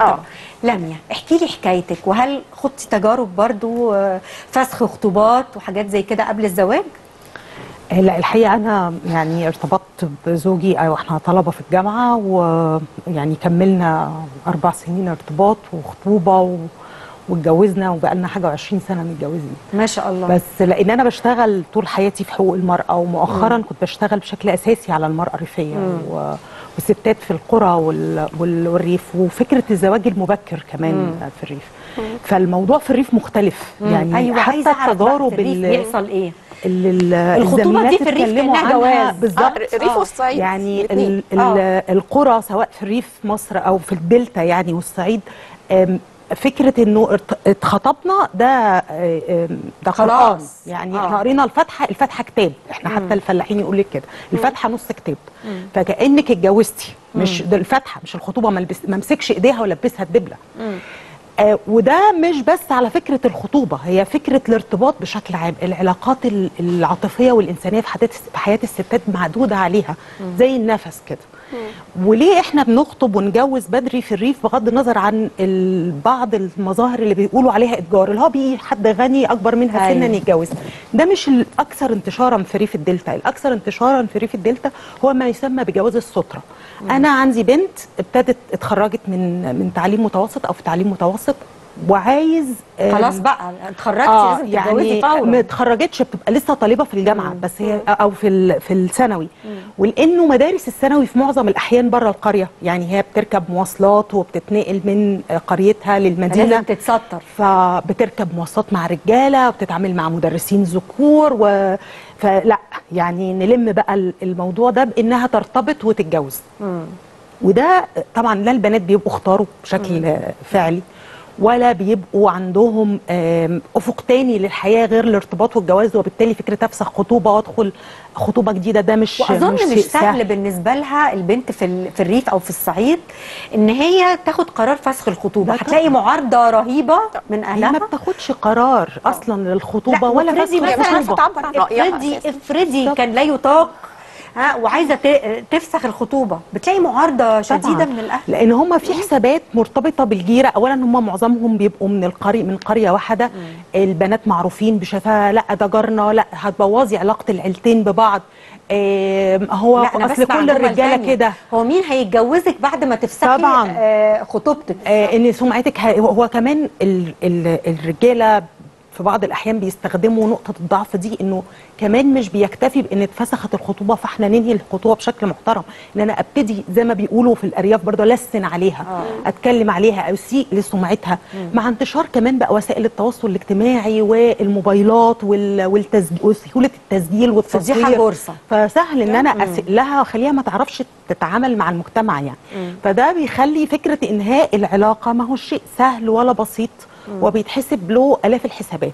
آه. لميا احكي لي حكايتك وهل خضتي تجارب برضو آه، فسخ خطوبات وحاجات زي كده قبل الزواج؟ لا الحقيقة أنا يعني ارتبطت بزوجي أيوة إحنا طلبة في الجامعة ويعني كملنا أربع سنين ارتباط وخطوبة و... واتجوزنا وبقالنا حاجة و20 سنة متجوزين. ما شاء الله. بس لأن أنا بشتغل طول حياتي في حقوق المرأة ومؤخرا كنت بشتغل بشكل أساسي على المرأة الريفية و... والستات في القرى وال... وال... والريف وفكرة الزواج المبكر كمان في الريف. فالموضوع في الريف مختلف. يعني أيوه حتى التضارب اللي بيحصل إيه؟ اللي ال- الخطوبة دي في الريف عنها. جواز. بالظبط. آه، الريف آه. والصعيد يعني. ال ال القرى سواء في الريف مصر أو في الدلتا يعني والصعيد فكرة إنه اتخطبنا ده آم، ده خلاص. قرآن يعني آه. إحنا قرينا الفاتحة الفاتحة كتاب. إحنا حتى الفلاحين يقول لك كده. الفاتحة نص كتاب. فكأنك اتجوزتي. مش ده الفاتحة مش الخطوبة. ما لبس- ما مسكش إيديها ولبسها الدبلة. آه وده مش بس على فكرة الخطوبة. هي فكرة الارتباط بشكل عام. العلاقات ال- العاطفية والإنسانية في حياة في حياة الستات معدودة عليها. زي النفس كده. وليه إحنا بنخطب ونجوز بدري في الريف بغض النظر عن بعض المظاهر اللي بيقولوا عليها إتجار؟ اللي هو بيجي حد غني أكبر منها سنا أيوة. يتجوز. ده مش الاكثر انتشارا في ريف الدلتا. الأكثر انتشارا في ريف الدلتا هو ما يسمى بجواز السترة. أنا عندي بنت ابتدت اتخرجت من من تعليم متوسط أو في تعليم متوسط. وعايز خلاص بقى اتخرجتي آه لازم تتجوزي يعني فورا ما اتخرجتش بتبقى لسه طالبة في الجامعة بس هي أو في في الثانوي. ولأنه مدارس الثانوي في معظم الأحيان بره القرية يعني هي بتركب مواصلات وبتتنقل من قريتها للمدينة. لازم تتستر فبتركب مواصلات مع رجالة وبتتعامل مع مدرسين ذكور و... فلا يعني نلم بقى ال- الموضوع ده بإنها ترتبط وتتجوز. وده طبعا لا البنات بيبقوا اختاروا بشكل آه، فعلي. ولا بيبقوا عندهم أفق تاني للحياة غير الارتباط والجواز وبالتالي فكرة أفسخ خطوبة وأدخل خطوبة جديدة ده مش وأظن مش, شيء سهل بالنسبة لها البنت في في الريف أو في الصعيد إن هي تاخد قرار فسخ الخطوبة هتلاقي. معارضة رهيبة من هي أهلها ما بتاخدش قرار أصلا للخطوبة لا ولا فسخ مش الخطوبة افرضي. افرضي. كان لا يطاق ها وعايزة تفسخ الخطوبة. بتلاقي معارضة شديدة. من الأهل. لأن هم في حسابات مرتبطة بالجيرة. اولا هم معظمهم بيبقوا من القرية من قرية واحدة. البنات معروفين بشفاها لا ده جارنا لا هتبوظي علاقة العيلتين ببعض. آم، هو أصل كل الرجالة. كده. هو مين هيتجوزك بعد ما تفسخي طبعاً. آه خطوبتك؟ آه إن سمعتك هو هو كمان ال ال الرجالة في بعض الأحيان بيستخدموا نقطة الضعف دي إنه كمان مش بيكتفي بإن اتفسخت الخطوبة فإحنا ننهي الخطوبة بشكل محترم. إن أنا أبتدي زي ما بيقولوا في الأرياف برضه لسن عليها آه. أتكلم عليها أسيء لسمعتها. مع انتشار كمان بقى وسائل التواصل الاجتماعي والموبايلات وال- وسهولة التسجيل والتصوير. فسهل إن أنا أسيء لها واخليها ما تعرفش تتعامل مع المجتمع يعني. فده بيخلي فكرة إنهاء العلاقة ما هو شيء سهل ولا بسيط وبيتحسب له آلاف الحسابات.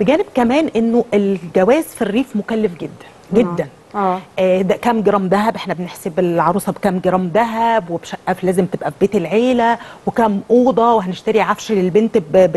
بجانب كمان إنه الجواز في الريف مكلف جدا جدا. آه. آه، ده كام جرام ذهب إحنا بنحسب العروسة بكام جرام ذهب وبشقة لازم تبقى في بيت العيلة وكام أوضة وهنشتري عفش للبنت ب-